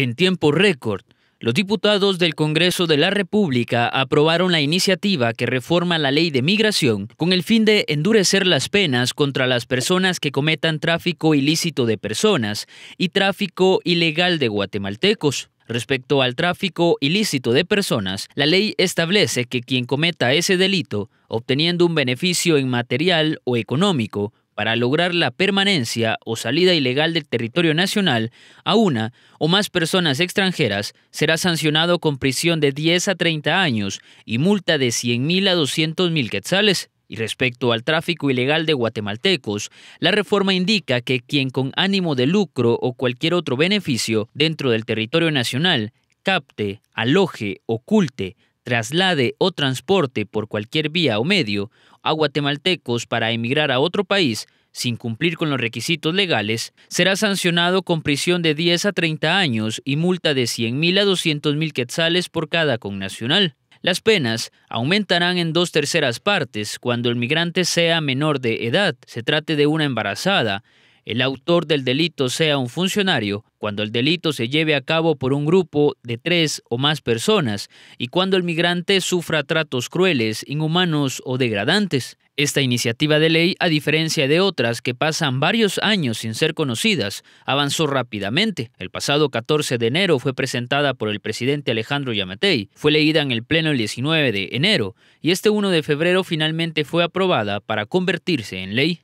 En tiempo récord, los diputados del Congreso de la República aprobaron la iniciativa que reforma la ley de migración con el fin de endurecer las penas contra las personas que cometan tráfico ilícito de personas y tráfico ilegal de guatemaltecos. Respecto al tráfico ilícito de personas, la ley establece que quien cometa ese delito, obteniendo un beneficio en material o económico, para lograr la permanencia o salida ilegal del territorio nacional a una o más personas extranjeras, será sancionado con prisión de 10 a 30 años y multa de 100 mil a 200 mil quetzales. Y respecto al tráfico ilegal de guatemaltecos, la reforma indica que quien con ánimo de lucro o cualquier otro beneficio dentro del territorio nacional capte, aloje, oculte, traslade o transporte por cualquier vía o medio a guatemaltecos para emigrar a otro país sin cumplir con los requisitos legales, será sancionado con prisión de 10 a 30 años y multa de 100 mil a 200 mil quetzales por cada connacional. Las penas aumentarán en dos terceras partes cuando el migrante sea menor de edad, se trate de una embarazada, el autor del delito sea un funcionario, cuando el delito se lleve a cabo por un grupo de tres o más personas y cuando el migrante sufra tratos crueles, inhumanos o degradantes. Esta iniciativa de ley, a diferencia de otras que pasan varios años sin ser conocidas, avanzó rápidamente. El pasado 14 de enero fue presentada por el presidente Alejandro Yamatei, fue leída en el Pleno el 19 de enero y este 1 de febrero finalmente fue aprobada para convertirse en ley.